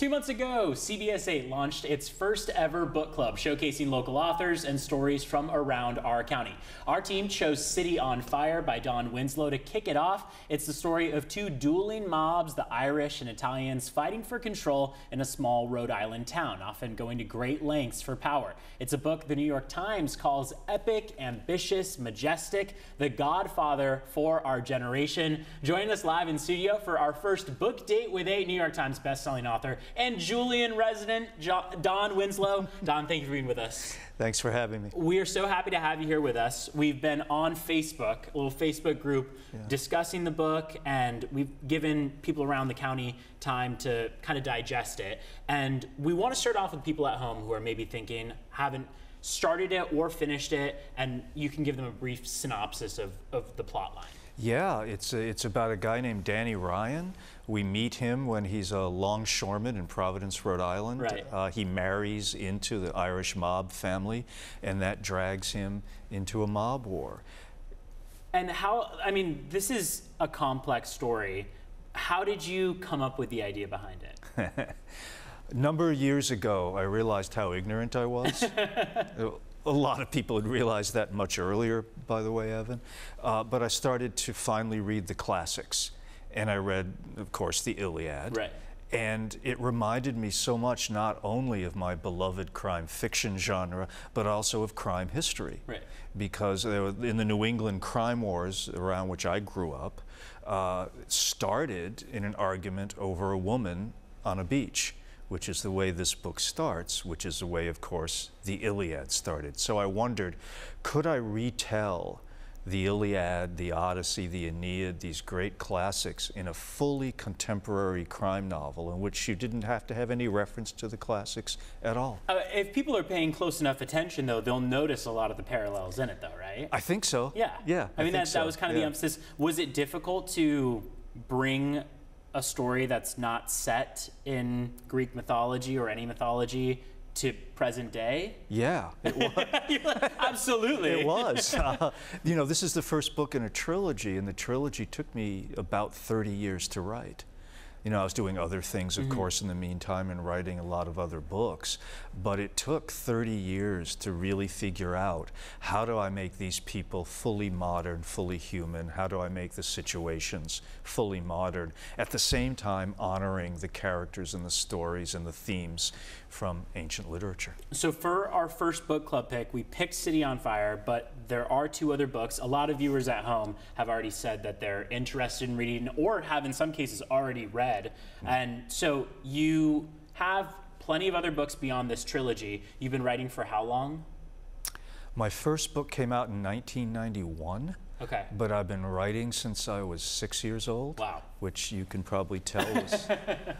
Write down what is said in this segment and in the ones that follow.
Two months ago, CBS 8 launched its first ever book club showcasing local authors and stories from around our county. Our team chose City on Fire by Don Winslow to kick it off. It's the story of two dueling mobs, the Irish and Italians, fighting for control in a small Rhode Island town, often going to great lengths for power. It's a book the New York Times calls epic, ambitious, majestic, the godfather for our generation. Joining us live in studio for our first book date with a New York Times bestselling author and Julian resident Don Winslow. Don, thank you for being with us. Thanks for having me. We are so happy to have you here with us. We've been on Facebook, a little Facebook group, yeah. discussing the book, and we've given people around the county time to kind of digest it. And we want to start off with people at home who are maybe thinking, haven't started it or finished it, and you can give them a brief synopsis of, of the plot line. Yeah, it's, it's about a guy named Danny Ryan. We meet him when he's a longshoreman in Providence, Rhode Island. Right. Uh, he marries into the Irish mob family, and that drags him into a mob war. And how, I mean, this is a complex story. How did you come up with the idea behind it? a number of years ago, I realized how ignorant I was. a lot of people had realized that much earlier, by the way, Evan. Uh, but I started to finally read the classics. And I read, of course, the Iliad. Right. And it reminded me so much not only of my beloved crime fiction genre, but also of crime history. Right. Because in the New England crime wars around which I grew up, uh, started in an argument over a woman on a beach which is the way this book starts, which is the way, of course, the Iliad started. So I wondered, could I retell the Iliad, the Odyssey, the Aeneid, these great classics in a fully contemporary crime novel in which you didn't have to have any reference to the classics at all. Uh, if people are paying close enough attention, though, they'll notice a lot of the parallels in it, though, right? I think so. Yeah. Yeah. I, I mean, that, so. that was kind of yeah. the emphasis. Was it difficult to bring a story that's not set in Greek mythology or any mythology to present day? Yeah, it was. Absolutely. it was. Uh, you know, this is the first book in a trilogy, and the trilogy took me about 30 years to write. You know, I was doing other things, of mm -hmm. course, in the meantime and writing a lot of other books. But it took 30 years to really figure out how do I make these people fully modern, fully human? How do I make the situations fully modern? At the same time, honoring the characters and the stories and the themes from ancient literature. So for our first book club pick, we picked City on Fire, but there are two other books. A lot of viewers at home have already said that they're interested in reading or have in some cases already read. Mm. And so you have plenty of other books beyond this trilogy. You've been writing for how long? My first book came out in 1991. Okay. But I've been writing since I was six years old. Wow. Which you can probably tell was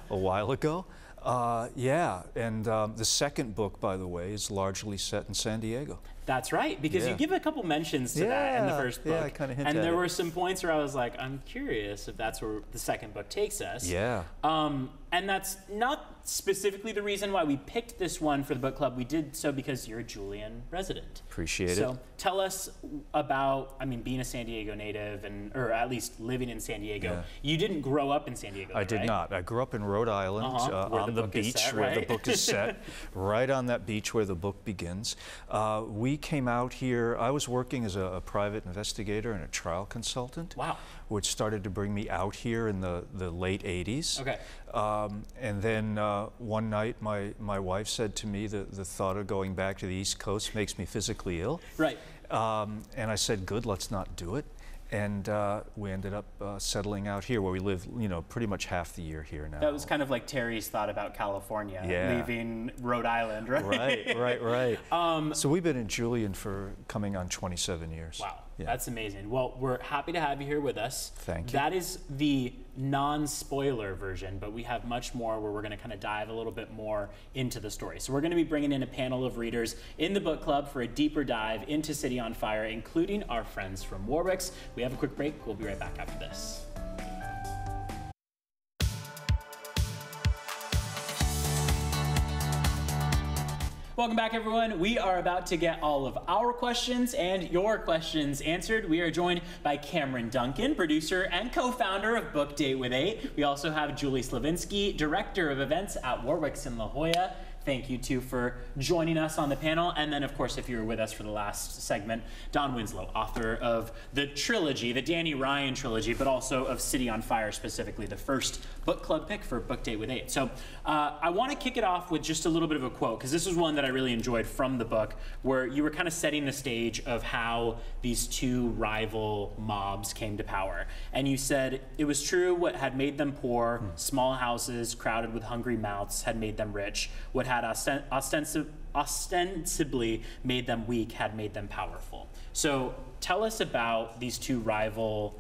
a while ago. Uh, yeah, and um, the second book, by the way, is largely set in San Diego. That's right, because yeah. you give a couple mentions to yeah, that in the first book. Yeah, I kind of And there it. were some points where I was like, I'm curious if that's where the second book takes us. Yeah. Um, and that's not specifically the reason why we picked this one for the book club. We did so because you're a Julian resident. Appreciate so it. So tell us about, I mean, being a San Diego native, and or at least living in San Diego. Yeah. You didn't grow up in San Diego. I did right? not. I grew up in Rhode Island uh -huh, uh, on the, the beach set, where the book is set, right on that beach where the book begins. Uh, we came out here. I was working as a, a private investigator and a trial consultant. Wow which started to bring me out here in the, the late 80s. Okay. Um, and then uh, one night, my, my wife said to me that the thought of going back to the East Coast makes me physically ill. Right. Um, and I said, good, let's not do it and uh, we ended up uh, settling out here where we live you know pretty much half the year here now. That was kind of like terry's thought about california yeah. leaving rhode island right? Right right right. Um, so we've been in julian for coming on 27 years. Wow yeah. That's amazing. Well, we're happy to have you here with us. Thank you. That is the non-spoiler version, but we have much more where we're going to kind of dive a little bit more into the story. So we're going to be bringing in a panel of readers in the book club for a deeper dive into City on Fire, including our friends from Warwick's. We have a quick break. We'll be right back after this. Welcome back, everyone. We are about to get all of our questions and your questions answered. We are joined by Cameron Duncan, producer and co-founder of Book Date with Eight. We also have Julie Slavinsky, director of events at Warwick's in La Jolla. Thank you too for joining us on the panel. And then, of course, if you were with us for the last segment, Don Winslow, author of the trilogy, the Danny Ryan trilogy, but also of City on Fire specifically, the first book club pick for Book Date with Eight. So uh, I want to kick it off with just a little bit of a quote, because this was one that I really enjoyed from the book, where you were kind of setting the stage of how these two rival mobs came to power. And you said, it was true what had made them poor, small houses crowded with hungry mouths had made them rich. What had osten- ostensi- ostensibly made them weak had made them powerful. So tell us about these two rival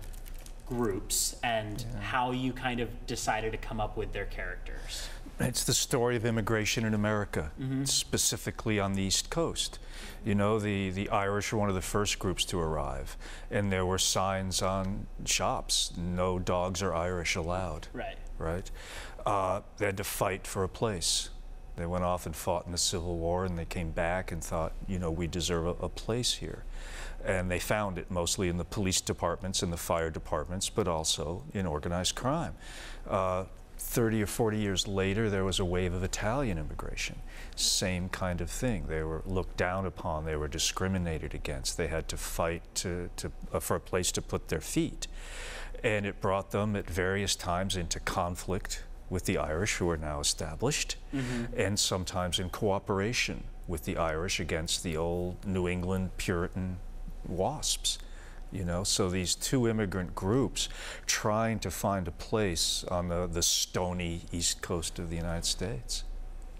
groups and how you kind of decided to come up with their characters. It's the story of immigration in America, specifically on the East Coast. You know, the, the Irish were one of the first groups to arrive, and there were signs on shops no dogs or Irish allowed, Right. right? Uh, they had to fight for a place. They went off and fought in the Civil War, and they came back and thought, you know, we deserve a, a place here. And they found it mostly in the police departments and the fire departments, but also in organized crime. Uh, 30 or 40 years later, there was a wave of Italian immigration. Same kind of thing. They were looked down upon, they were discriminated against, they had to fight to, to, uh, for a place to put their feet. And it brought them at various times into conflict with the Irish, who are now established, mm-hmm. and sometimes in cooperation with the Irish against the old New England Puritan WASPs. You know, so these two immigrant groups trying to find a place on the, the stony east coast of the United States.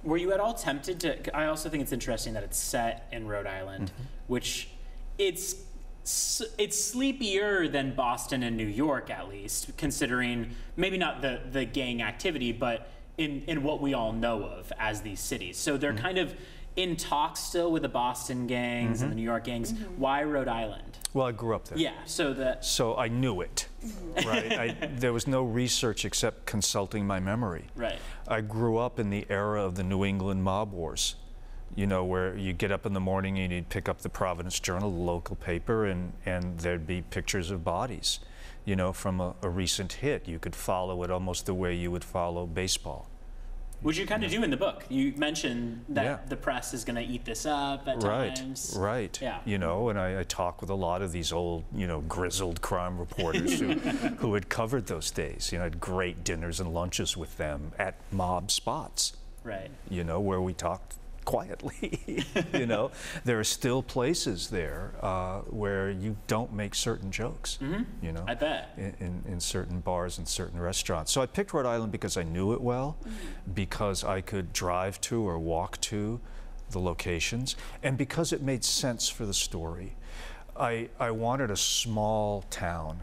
Were you at all tempted to? I also think it's interesting that it's set in Rhode Island, mm-hmm. which it's it's sleepier than Boston and New York, at least, considering maybe not the the gang activity, but in in what we all know of as these cities. So they're mm-hmm. kind of in talks still with the Boston gangs and the mm-hmm. New York gangs. Mm-hmm. Why Rhode Island? Well, I grew up there. Yeah. So that So I knew it, right? I, there was no research except consulting my memory. right. I grew up in the era of the New England mob wars. You know, where you get up in the morning and you'd pick up the Providence Journal, the local paper, and, and there'd be pictures of bodies, you know, from a, a recent hit. You could follow it almost the way you would follow baseball. Which you kind of do in the book. You mentioned that Yeah. the press is going to eat this up at Right, times. right. Yeah. You know, and I, I talk with a lot of these old, you know, grizzled crime reporters who, who had covered those days. You know, had great dinners and lunches with them at mob spots. Right. you know, where we talked quietly. you know, there are still places there uh, where you don't make certain jokes. You know, I bet. in, in, in certain bars and certain restaurants. So I picked Rhode Island because I knew it well, because I could drive to or walk to the locations, and because it made sense for the story. I, I wanted a small town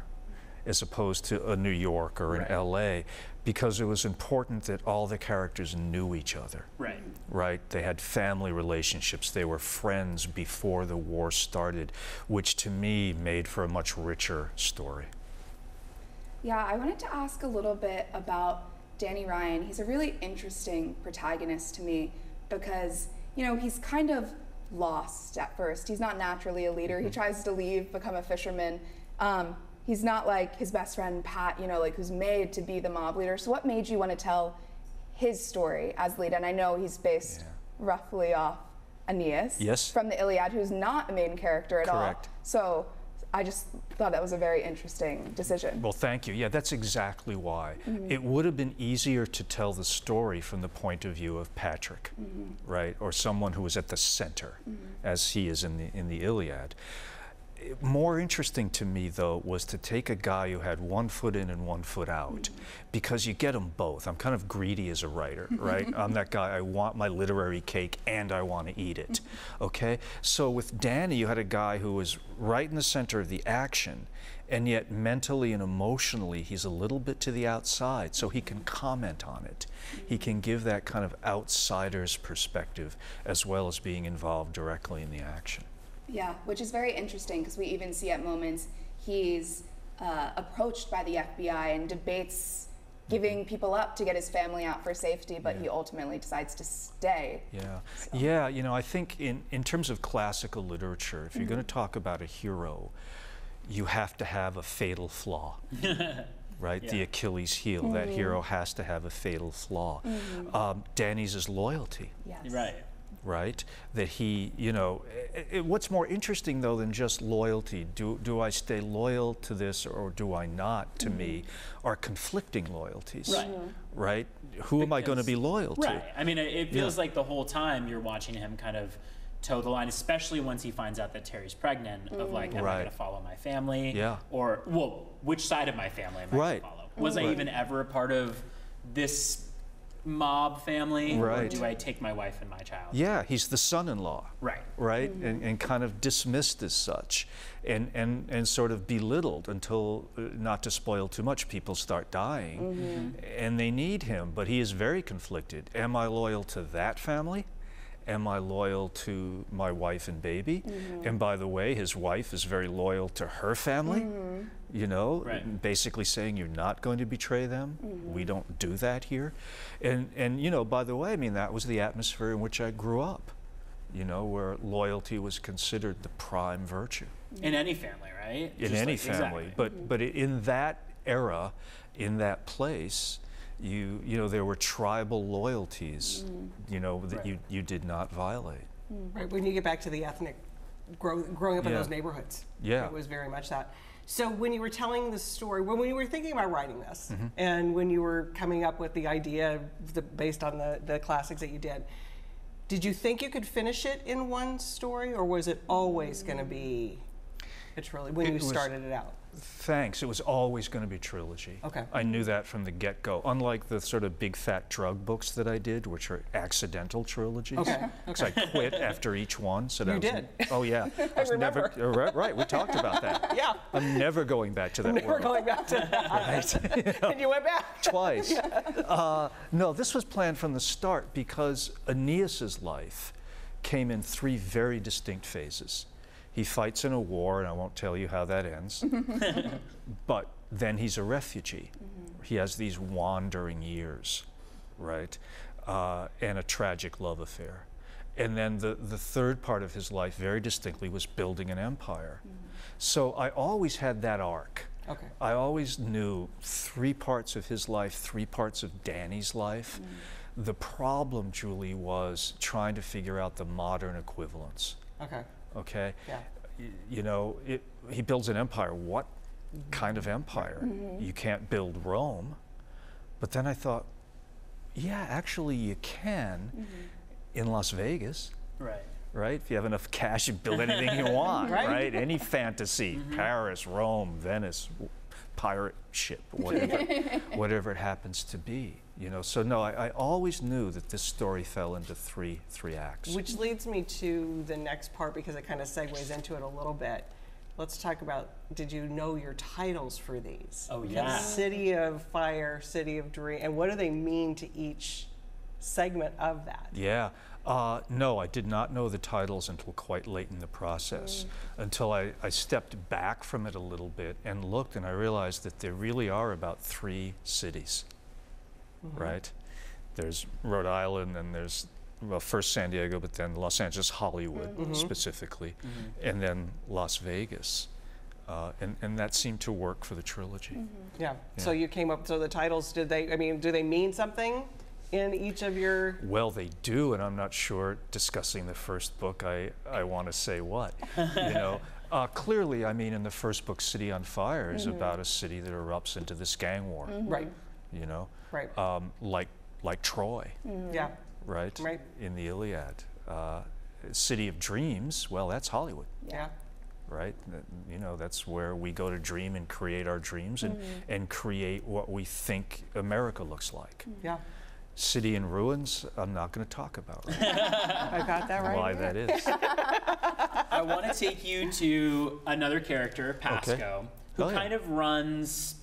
as opposed to a New York or an Right. LA because it was important that all the characters knew each other Right. right? They had family relationships. They were friends before the war started, which to me made for a much richer story. Yeah, I wanted to ask a little bit about Danny Ryan. He's a really interesting protagonist to me because, you know, he's kind of lost at first. He's not naturally a leader. He tries to leave, become a fisherman. Um, he's not like his best friend Pat, you know, like who's made to be the mob leader. So, what made you want to tell his story as lead? And I know he's based Yeah. roughly off Aeneas Yes. from the Iliad, who's not a main character at Correct. all. So, I just thought that was a very interesting decision. Well, thank you. Yeah, that's exactly why. Mm-hmm. It would have been easier to tell the story from the point of view of Patrick, mm-hmm. right? Or someone who was at the center, mm-hmm. as he is in the, in the Iliad. It- More interesting to me, though, was to take a guy who had one foot in and one foot out, mm-hmm. because you get them both. I'm kind of greedy as a writer, right? I'm that guy. I want my literary cake and I want to eat it. Mm-hmm. Okay. So with Danny, you had a guy who was right in the center of the action, and yet mentally and emotionally, he's a little bit to the outside, so he can comment on it. He mm-hmm. can give that kind of outsider's perspective as well as being involved directly in the action. Yeah, which is very interesting because we even see at moments he's uh, approached by the FBI and debates giving people up to get his family out for safety, but he ultimately decides to stay. Yeah, yeah. You know, I think in in terms of classical literature, if you're going to talk about a hero, you have to have a fatal flaw. right? The Achilles heel. That hero has to have a fatal flaw. Um, Danny's is loyalty. Yes. Right. Right? That he, you know, i i what's more interesting though than just loyalty? Do do I stay loyal to this or do I not? To me, mm-hmm. are conflicting loyalties, Right. Mm-hmm. Right? Who am I going to be Because- loyal to? Right. I mean, it, it feels Yeah. like the whole time you're watching him kind of toe the line, especially once he finds out that Terry's pregnant. Of mm-hmm. like, am I going to follow my family? Yeah. Or well, which side of my family am I Right. going to follow? Was I even ever a part of this mob family? Or do I take my wife and my child? Yeah, he's the son-in-law. Right. right? And, and kind of dismissed as such and, and, and sort of belittled until, uh, not to spoil too much, people start dying and they need him. But he is very conflicted. Am I loyal to that family? Am I loyal to my wife and baby? Mm-hmm. And by the way, his wife is very loyal to her family, mm-hmm. you know, Right. basically saying you're not going to betray them. Mm-hmm. We don't do that here. And, and, you know, by the way, I mean, that was the atmosphere in which I grew up you know, where loyalty was considered the prime virtue In any family, right? in Just any like- family. exactly. But but in that era, in that place, you you know there were tribal loyalties, you know, that Right. you you did not violate. Right, when you get back to the ethnic, grow, growing up in those neighborhoods. Yeah. It was very much that. So when you were telling the story, when, when you were thinking about writing this, Mm-hmm. and when you were coming up with the idea the, based on the, the classics that you did, did you think you could finish it in one story, or was it always going to be a trilogy when It you was- started it out? Thanks. It was always going to be trilogy. Okay. I knew that from the get-go. Unlike the sort of big fat drug books that I did, which are accidental trilogies. Okay, Because I quit after each one. So that You was, did. Oh yeah. I was never. uh, right. We talked about that. Yeah. I'm never going back to that Never world. going back to that. right and you went back. twice. Uh, no, this was planned from the start because Aeneas's life came in three very distinct phases. He fights in a war, and I won't tell you how that ends. but then he's a refugee. Mm-hmm. He has these wandering years, right? Uh, and a tragic love affair. And then the, the third part of his life, very distinctly, was building an empire. Mm-hmm. So I always had that arc. Okay. I always knew three parts of his life, three parts of Danny's life. Mm-hmm. The problem, Julie, was trying to figure out the modern equivalents. Okay. Okay, Yeah. Y- you know, it, he builds an empire. What mm-hmm. kind of empire? Mm-hmm. You can't build Rome. But then I thought, yeah, actually, you can mm-hmm. in Las Vegas right. right? If you have enough cash, you build anything you want, Right. right? Any fantasy, Paris, Rome, Venice, pirate ship, whatever, whatever it happens to be, you know. So no, I, I always knew that this story fell into three three acts. Which leads me to the next part because it kind of segues into it a little bit. Let's talk about did you know your titles for these? Oh, Because yeah. City of Fire, City of Dream, and what do they mean to each segment of that? Yeah. Uh, no, I did not know the titles until quite late in the process, until I, I stepped back from it a little bit and looked, and I realized that there really are about three cities, Mm-hmm. right? There's Rhode Island, and there's, well, first San Diego, but then Los Angeles, Hollywood mm-hmm. Mm-hmm. specifically, and then Las Vegas. Uh, and, and that seemed to work for the trilogy. Yeah. So you came up. So the titles did they? I mean, do they mean something in each of your? Well, they do, and I'm not sure. Discussing the first book, I, I want to say what, you know. Uh, clearly, I mean, in the first book, City on Fire is about a city that erupts into this gang war, Right. you know, Right. um, like like Troy, Yeah. right? Right. In the Iliad, uh, City of Dreams. Well, that's Hollywood, Yeah. right? You know, that's where we go to dream and create our dreams and and create what we think America looks like. Yeah. City in Ruins. I'm not going to talk about. Right? I got that right. why that is. I want to take you to another character, Pasco, who Oh, yeah. kind of runs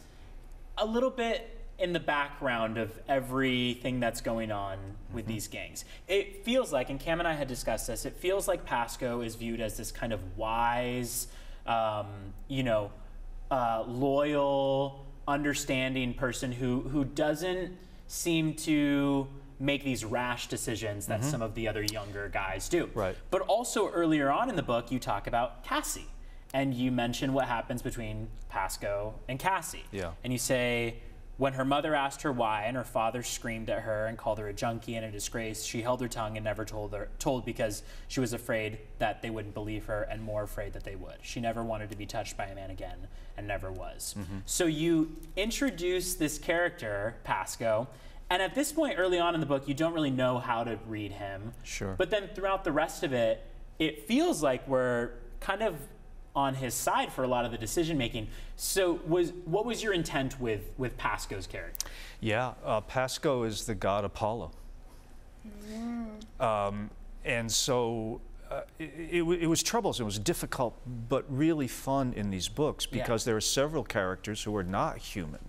a little bit in the background of everything that's going on with Mm-hmm. these gangs. It feels like, and Cam and I had discussed this, it feels like Pasco is viewed as this kind of wise, um, you know, uh, loyal understanding person who who doesn't seem to make these rash decisions that some of the other younger guys do. Mm-hmm. Right. But also earlier on in the book, you talk about Cassie, and you mention what happens between Pasco and Cassie. Yeah. And you say, when her mother asked her why, and her father screamed at her and called her a junkie and a disgrace, she held her tongue and never told her told because she was afraid that they wouldn't believe her and more afraid that they would. She never wanted to be touched by a man again and never was. Mm-hmm. So you introduce this character, Pasco, and at this point early on in the book, you don't really know how to read him. Sure. But then throughout the rest of it, it feels like we're kind of on his side for a lot of the decision making. So was what was your intent with with Pasco's character? Yeah, uh, Pasco is the god Apollo. Um, and so uh, it, it, it was troublesome, it was difficult, but really fun in these books Yeah. because there are several characters who are not human.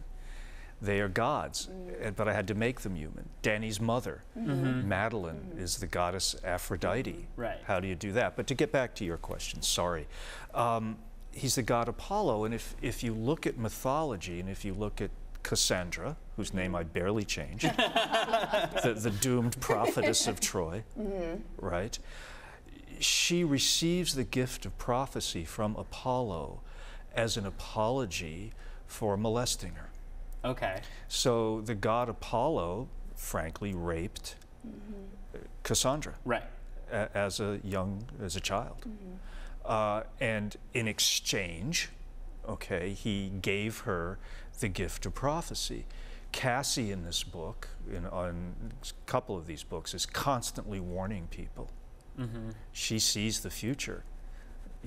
They are gods, but I had to make them human. Danny's mother, mm-hmm. Mm-hmm. Madeline, mm-hmm. is the goddess Aphrodite. Right. How do you do that? But to get back to your question, sorry. Um, he's the god Apollo, and if, if you look at mythology and if you look at Cassandra, whose name I barely changed, the, the doomed prophetess of Troy, right? She receives the gift of prophecy from Apollo as an apology for molesting her. Okay. So the god Apollo, frankly, raped uh, Cassandra Right. a- as a young, as a child. Uh, and in exchange, okay, he gave her the gift of prophecy. Cassie in this book, in, on a couple of these books, is constantly warning people. She sees the future.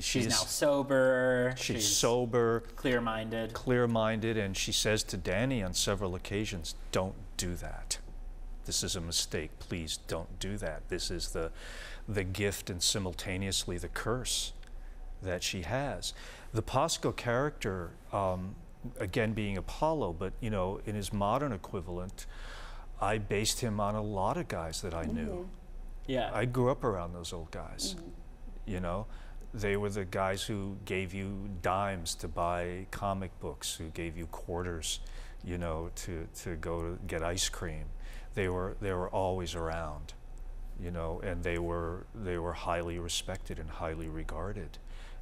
She's She's now sober. she's sober, clear minded. clear minded, and she says to Danny on several occasions, Don't do that. This is a mistake. Please don't do that. This is the, the gift and simultaneously the curse that she has. The Pasco character, um, again being Apollo, but you know, in his modern equivalent, I based him on a lot of guys that I knew. Yeah. I grew up around those old guys. You know, they were the guys who gave you dimes to buy comic books, who gave you quarters, you know, to, to go to get ice cream. They were they were always around, you know, and they were they were highly respected and highly regarded,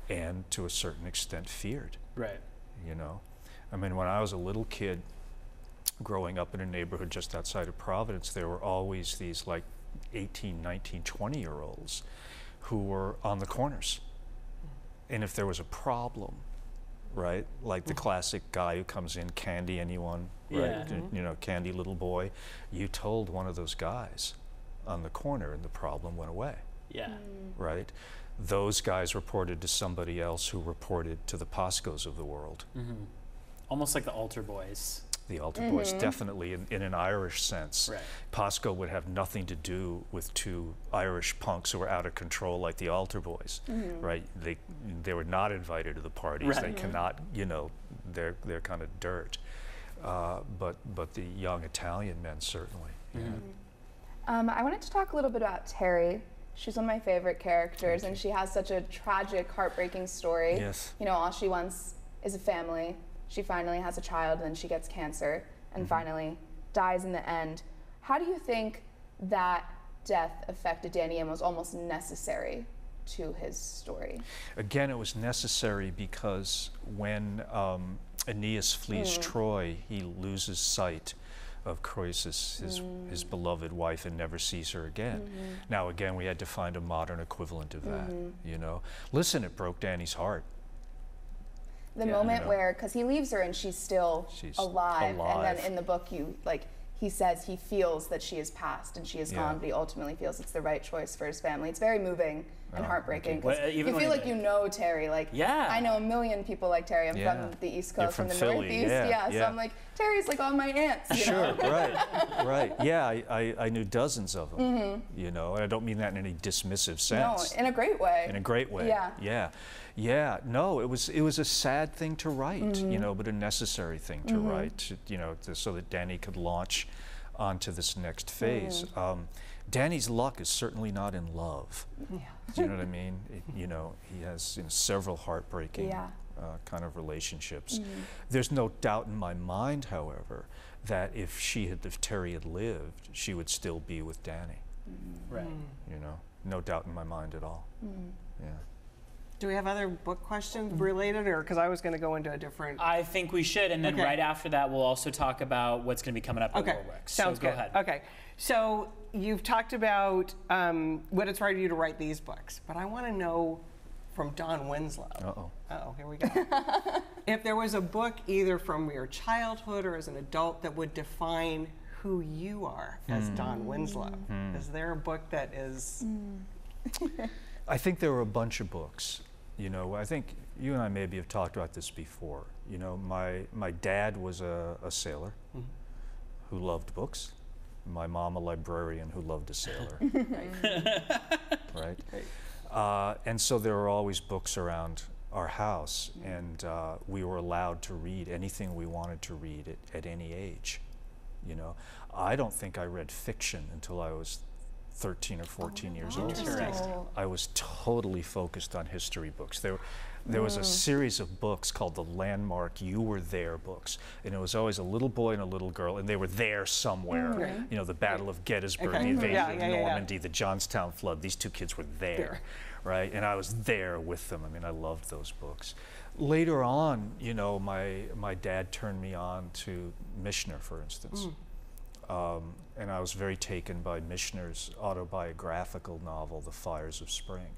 and to a certain extent feared right. you know i mean when i was a little kid growing up in a neighborhood just outside of providence there were always these like 18 19 20 year olds who were on the corners and if there was a problem right like the mm. classic guy who comes in candy anyone right Yeah. Y- mm-hmm. you know candy little boy you told one of those guys on the corner and the problem went away Yeah. Mm. right? Those guys reported to somebody else who reported to the Pascos of the world. Mm-hmm. Almost like the altar boys. The altar boys, definitely in, in an Irish sense. Right. Pasco would have nothing to do with two Irish punks who were out of control like the altar boys, right? They they were not invited to the parties. Right. They cannot, you know, they're they're kind of dirt. Uh, but but the young Italian men certainly. Yeah. Um, I wanted to talk a little bit about Terry. She's one of my favorite characters, and she has such a tragic, heartbreaking story. Yes. You know, all she wants is a family. She finally has a child, and then she gets cancer, and mm-hmm. finally dies in the end. How do you think that death affected Danny and was almost necessary to his story? Again, it was necessary because when um, Aeneas flees mm. Troy, he loses sight of Creusa, his, mm. his beloved wife, and never sees her again. Mm-hmm. Now, again, we had to find a modern equivalent of that, mm-hmm. you know. Listen, it broke Danny's heart. The Yeah. moment where, because he leaves her and she's still She's alive, and then in the book, you like he says he feels that she is passed and she is Yeah. gone, but he ultimately feels it's the right choice for his family. It's very moving and Oh, heartbreaking. Well, you feel like you know Terry. Like Yeah. I know a million people like Terry. I'm Yeah. from the East Coast, from the Philly, Northeast. yeah, so yeah. I'm like Terry's like all my aunts. You Sure, know? right, right. Yeah, I, I, I knew dozens of them, you know, and I don't mean that in any dismissive sense. No, in a great way. in a great way. Yeah. Yeah. Yeah. No, it was it was a sad thing to write, Mm-hmm. you know, but a necessary thing to write, you know, to, so that Danny could launch onto this next phase. Mm-hmm. Um, Danny's luck is certainly not in love. Yeah. Do you know what I mean? It, you know, he has you know, several heartbreaking Yeah. uh, kind of relationships. Mm-hmm. There's no doubt in my mind, however, that if she had, if Terry had lived, she would still be with Danny. Mm-hmm. Right. Mm-hmm. You know, no doubt in my mind at all. Yeah. Do we have other book questions related, or because I was going to go into a different? I think we should, and then Okay. right after that, we'll also talk about what's going to be coming up at Okay, Warwick. sounds so go good. ahead. Okay, so you've talked about um, what it's inspired you to write these books, but I want to know from Don Winslow. Uh-oh. Oh, here we go. if there was a book either from your childhood or as an adult that would define who you are as hmm. Don Winslow, hmm. is there a book that is? Hmm. I think there were a bunch of books. You know, I think you and I maybe have talked about this before. You know, my, my dad was a, a sailor mm-hmm. who loved books. My mom, a librarian who loved a sailor. right? Uh, and so there were always books around our house, and uh, we were allowed to read anything we wanted to read at, at any age. You know, I don't think I read fiction until I was 13 or 14 years old. I was totally focused on history books. There, there was a mm. series of books called the Landmark You Were There books, and it was always a little boy and a little girl, and they were there somewhere. Mm, you know, the Battle of Gettysburg, Okay. the mm-hmm. invasion Yeah, of yeah, yeah, yeah. Normandy, the Johnstown flood. These two kids were there, There. right? And I was there with them. I mean, I loved those books. Later on, you know, my my dad turned me on to Michener, for instance. Mm. Um, and I was very taken by Michener's autobiographical novel, The Fires of Spring,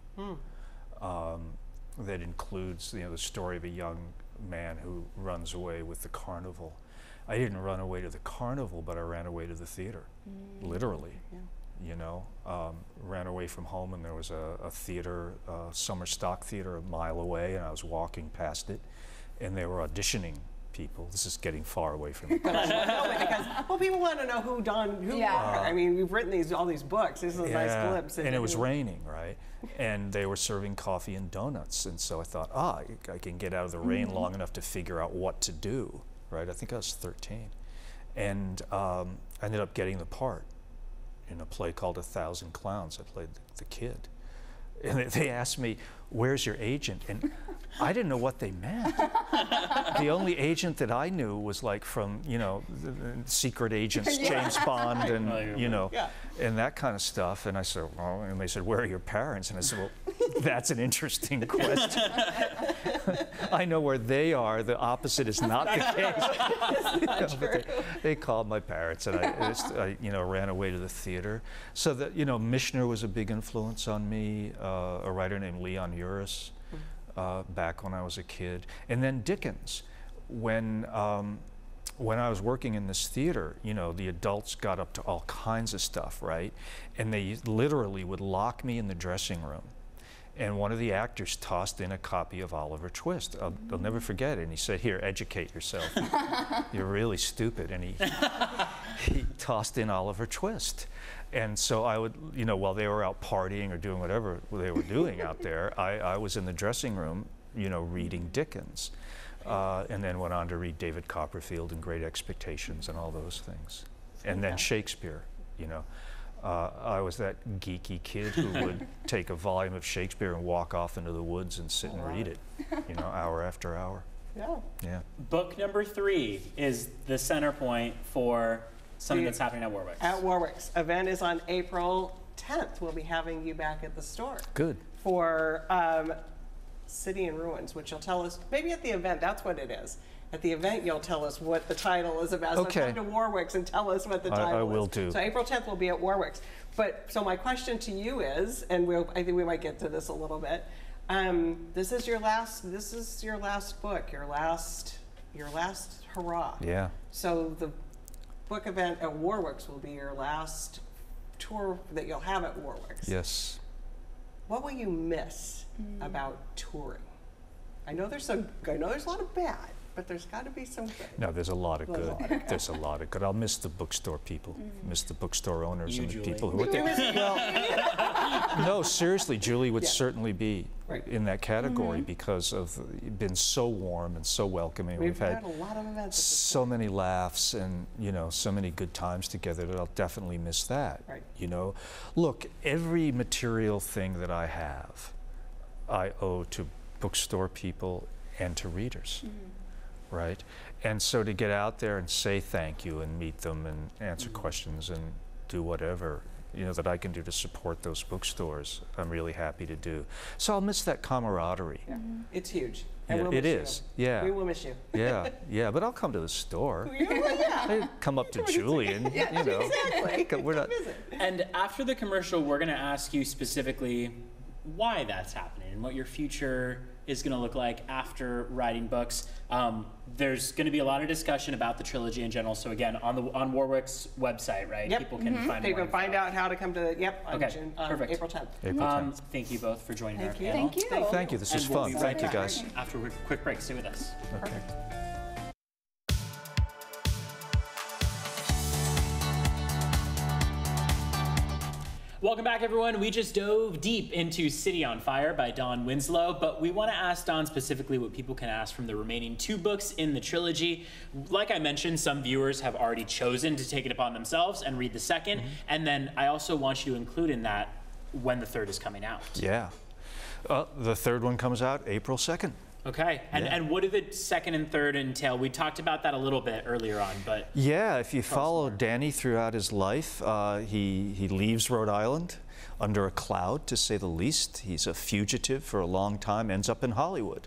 um, that includes you know, the story of a young man who runs away with the carnival. I didn't run away to the carnival, but I ran away to the theater, literally. You know, um, ran away from home, and there was a, a theater, uh, summer stock theater, a mile away, and I was walking past it, and they were auditioning people. This is getting far away from the No, because well, people want to know who Don who Yeah. you are. I mean, we've written these all these books. This is a nice Yeah, glimpse. And it was into- raining, right? And they were serving coffee and donuts. And so I thought, ah, I- I can get out of the rain long enough to figure out what to do, right? I think I was 13. And um, I ended up getting the part in a play called A Thousand Clowns. I played the, the kid. And they- they asked me, where's your agent? And I didn't know what they meant. the only agent that I knew was like from, you know, the, the secret agents, James Bond, and, you know, Yeah. and that kind of stuff. And I said, well, and they said, where are your parents? And I said, well, that's an interesting question. I know where they are. The opposite is not the case. Know, they, they called my parents, and I, just, I, you know, ran away to the theater. So that you know, Michener was a big influence on me. Uh, a writer named Leon Uris, uh, back when I was a kid, and then Dickens, when. Um, when I was working in this theater, you know, the adults got up to all kinds of stuff, right? And they literally would lock me in the dressing room. And one of the actors tossed in a copy of Oliver Twist. I'll, I'll never forget it. And he said, Here, educate yourself. You're really stupid. And he, he tossed in Oliver Twist. And so I would, you know, while they were out partying or doing whatever they were doing out there, I, I was in the dressing room, you know, reading Dickens. Uh, and then went on to read David Copperfield and Great Expectations and all those things. And then Shakespeare, you know. Uh, I was that geeky kid who would take a volume of Shakespeare and walk off into the woods and sit and read it, you know, hour after hour. Yeah. Yeah. Book number three is the center point for something The- that's happening at Warwick. At Warwick's event is on April 10th. We'll be having you back at the store Good. for um, City in Ruins, which you'll tell us maybe at the event. That's what it is. At the event, you'll tell us what the title is about. So Okay. come to Warwick's and tell us what the I- I title is. will do. So April 10th will be at Warwick's. But so my question to you is, and we'll, I think we might get to this a little bit. Um, this is your last. This is your last book. Your last. Your last hurrah. Yeah. So the book event at Warwick's will be your last tour that you'll have at Warwick's. Yes. What will you miss about touring? I know there's some. I know there's a lot of bad, but there's got to be some good. No, there's a lot of a good. lot of. There's a lot of good. I'll miss the bookstore people. Mm. Miss the bookstore owners You, and the Julie. people who are there. no, seriously, Julie would Yeah. certainly be Right. in that category mm-hmm. because of been so warm and so welcoming. We've, had had a lot of events. So many laughs and you know so many good times together that I'll definitely miss that. Right. You know, look, every material thing that I have, I owe to bookstore people and to readers, mm-hmm. Right? And so to get out there and say thank you and meet them and answer mm-hmm. questions and do whatever you know that I can do to support those bookstores, I'm really happy to do. So I'll miss that camaraderie. Yeah. Mm-hmm. It's huge. And Yeah, we'll it miss you. Yeah. We will miss you. Yeah, yeah, but I'll come to the store. yeah. I come up to Julian, you know. Exactly. We're not, And after the commercial, we're going to ask you specifically why that's happening and what your future is going to look like after writing books. Um, there's going to be a lot of discussion about the trilogy in general. So again, on the on Warwick's website, right? Yep. People can find They can find out how to come to the, yep, on Okay, June, on perfect. April 10th. April Um, 10th. thank you both for joining Thank our you. panel. Thank you. Thank you. This was And we'll fun. be Thank you, guys. After a quick break, stay with us. Okay. Welcome back, everyone. We just dove deep into City on Fire by Don Winslow, but we want to ask Don specifically what people can ask from the remaining two books in the trilogy. Like I mentioned, some viewers have already chosen to take it upon themselves and read the 2nd And then I also want you to include in that when the third is coming out. Yeah. Uh, the third one comes out April 2nd. Okay. And, Yeah. and what do the second and third entail? We talked about that a little bit earlier on, but Yeah, if you follow Danny throughout his life, uh, he, he leaves Rhode Island under a cloud, to say the least. He's a fugitive for a long time, ends up in Hollywood,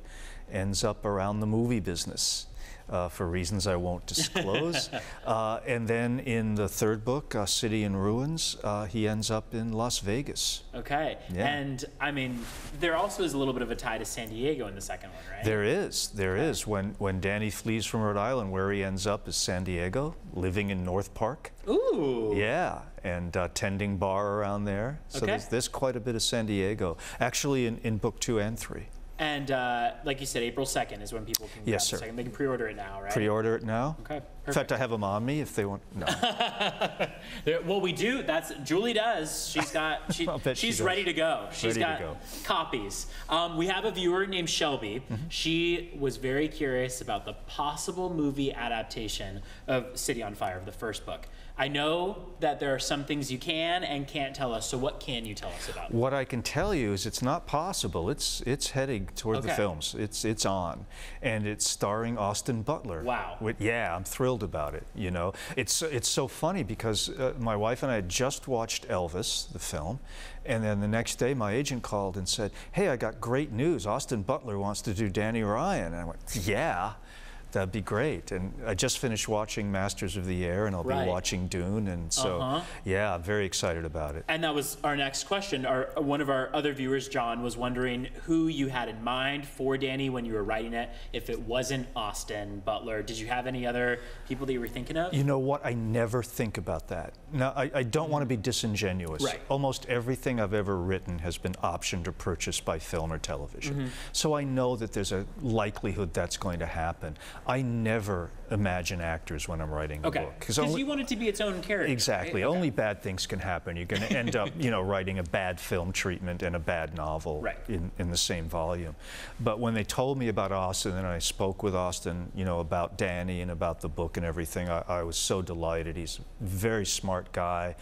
ends up around the movie business. Uh, for reasons I won't disclose. uh, and then in the third book, uh, City in Ruins, uh, he ends up in Las Vegas. okay. Yeah. And I mean, there also is a little bit of a tie to San Diego in the second one, right? There is, there is. When, when Danny flees from Rhode Island, where he ends up is San Diego, living in North Park. Ooh. Yeah, and uh, tending bar around there. So Okay. there's, there's quite a bit of San Diego, actually in, in book two and three. And uh, like you said, April 2nd is when people can Yes, sir. second. They can pre-order it now, right? Pre-order it now. Okay, In fact, I have them on me if they want. No. Well, we do. That's Julie does. She's got. She, bet she she's does. ready to go. She's Ready got go. copies. Um, we have a viewer named Shelby. Mm-hmm. She was very curious about the possible movie adaptation of City on Fire, of the first book. I know that there are some things you can and can't tell us. So, what can you tell us about? What I can tell you is it's not possible. It's it's heading toward the films. It's it's on, and it's starring Austin Butler. Wow. With- yeah, I'm thrilled about it. You know, it's it's so funny because uh, my wife and I had just watched Elvis, the film, and then the next day my agent called and said, "Hey, I got great news. Austin Butler wants to do Danny Ryan." And I went, "Yeah." That'd be great. And I just finished watching Masters of the Air, and I'll Right. be watching Dune. And so, Uh-huh. yeah, I'm very excited about it. And that was our next question. Our, one of our other viewers, John, was wondering who you had in mind for Danny when you were writing it. If it wasn't Austin Butler, did you have any other people that you were thinking of? You know what? I never think about that. Now, I, I don't want to be disingenuous. Right. Almost everything I've ever written has been optioned or purchased by film or television. So I know that there's a likelihood that's going to happen. I never imagine actors when I'm writing a Okay. book. Because you want it to be its own character. Exactly. right? Okay. Only bad things can happen. You're going to end up, you know, writing a bad film treatment and a bad novel Right. in, in the same volume. But when they told me about Austin and I spoke with Austin, you know, about Danny and about the book and everything, I, I was so delighted. He's a very smart guy,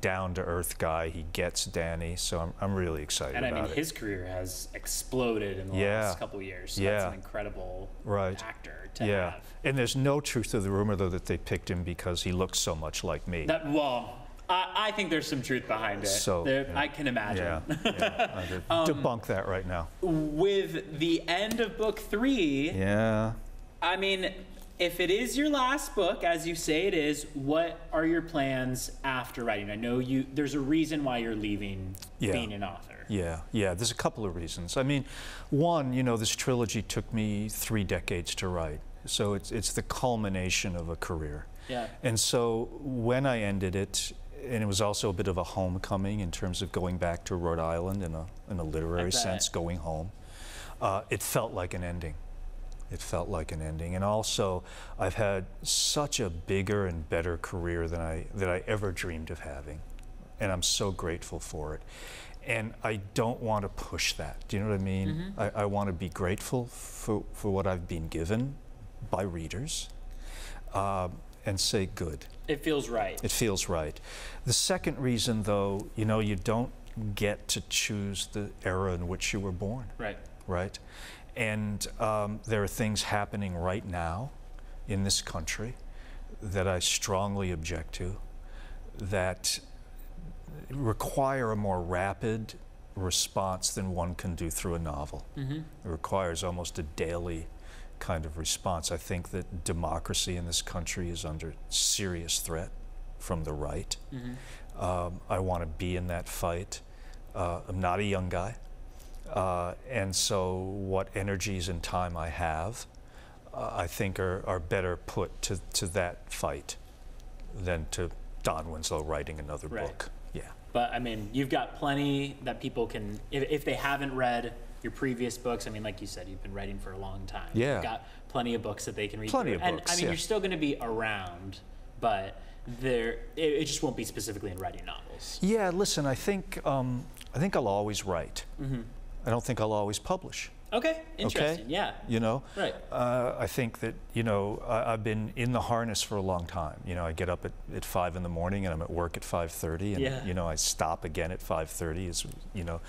down to earth guy. He gets Danny, so I'm, I'm really excited about it. And I mean, it. his career has exploded in the Yeah. last couple of years. So Yeah. that's an incredible Right. actor to yeah. have. And there's no truth to the rumor, though, that they picked him because he looks so much like me. That well, I, I think there's some truth behind it. So, There- yeah. I can imagine. yeah, yeah. Um, debunk that right now. With the end of book three, Yeah. I mean, if it is your last book, as you say it is, what are your plans after writing? I know you. There's a reason why you're leaving Yeah. being an author. Yeah, yeah, there's a couple of reasons. I mean, one, you know, this trilogy took me three decades to write. So it's, it's the culmination of a career. Yeah. And so when I ended it, and it was also a bit of a homecoming in terms of going back to Rhode Island in a, in a literary sense, going home, uh, it felt like an ending. It felt like an ending. And also, I've had such a bigger and better career than I, than I ever dreamed of having. And I'm so grateful for it. And I don't want to push that. Do you know what I mean? I, I want to be grateful for, for what I've been given by readers um, and say, good. It feels right. It feels right. The second reason, though, you know, you don't get to choose the era in which you were born right. right? And um, there are things happening right now in this country that I strongly object to that require a more rapid response than one can do through a novel. Mm-hmm. It requires almost a daily kind of response. I think that democracy in this country is under serious threat from the right. Mm-hmm. Um, I want to be in that fight. Uh, I'm not a young guy. Uh, and so, what energies and time I have, uh, I think, are, are better put to, to that fight than to Don Winslow writing another Right. book. Yeah. But I mean, you've got plenty that people can, if, if they haven't read your previous books, I mean, like you said, you've been writing for a long time. Yeah. You've got plenty of books that they can read. Plenty through. of and books, I mean, yeah. you're still going to be around, but there, it, it just won't be specifically in writing novels. Yeah, listen, I think, um, I think I'll always write. Mm-hmm. I don't think I'll always publish. Okay, interesting. Yeah. You know? Right. Uh, I think that, you know, I, I've been in the harness for a long time. You know, I get up at, at 5 in the morning and I'm at work at 5.30 and, Yeah. you know, I stop again at 5.30. As, you know,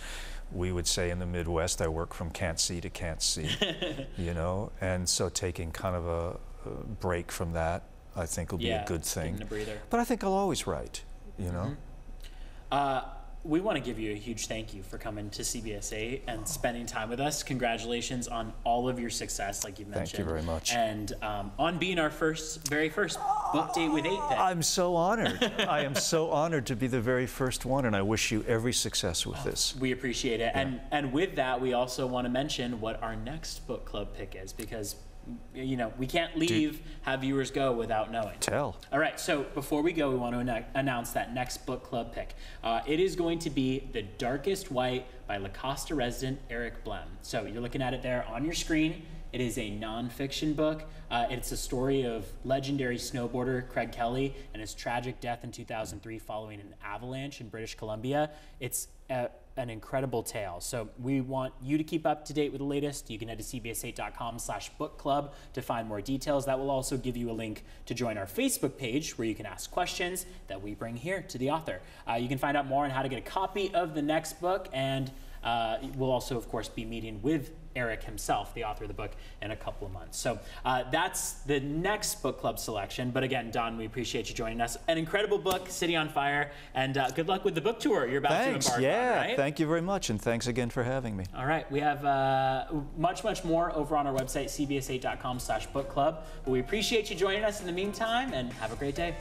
we would say in the Midwest, I work from can't see to can't see, you know? And so taking kind of a, a break from that, I think will be yeah. a good thing. taking a breather. But I think I'll always write, you know? Mhm. Uh, we want to give you a huge thank you for coming to CBS 8 and spending time with us. Congratulations on all of your success, like you mentioned. Thank you very much. And um, on being our first, very first book date with Eight Pick. I'm so honored. I am so honored to be the very first one, and I wish you every success with this. We appreciate it. And and with that, we also want to mention what our next book club pick is because you know, we can't leave have viewers go without knowing. Tell. All right, so before we go, we want to annou- announce that next book club pick. Uh, it is going to be The Darkest White by La Costa resident Eric Blehm. So you're looking at it there on your screen. It is a nonfiction book. Uh, it's a story of legendary snowboarder Craig Kelly and his tragic death in 2003 following an avalanche in British Columbia. It's a, an incredible tale. So we want you to keep up to date with the latest. You can head to cbs8.com slash book club to find more details. That will also give you a link to join our Facebook page where you can ask questions that we bring here to the author. Uh, you can find out more on how to get a copy of the next book and uh, we'll also, of course, be meeting with Eric himself, the author of the book, in a couple of months. So uh, that's the next book club selection. But again, Don, we appreciate you joining us. An incredible book, City on Fire, and uh, good luck with the book tour you're about Thanks. to embark Yeah. on. Right? Thank you very much, and thanks again for having me. All right, we have uh, much, much more over on our website, cbs8.com slash book club. But we appreciate you joining us in the meantime, and have a great day.